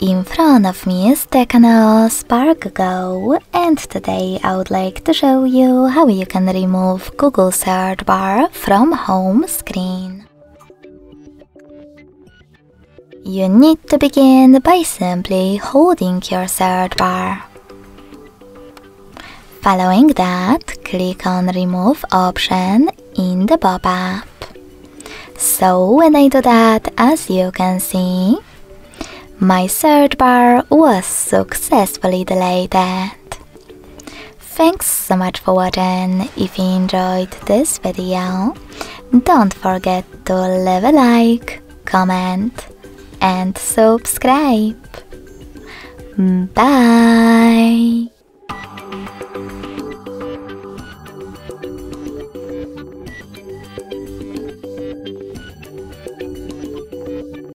In front of me is Tecno Spark Go and today I would like to show you how you can remove Google search bar from home screen. You need to begin by simply holding your search bar. Following that, click on remove option in the pop-up. So when I do that, as you can see, my third bar was successfully deleted. Thanks so much for watching. If you enjoyed this video, don't forget to leave a like, comment and subscribe. Bye!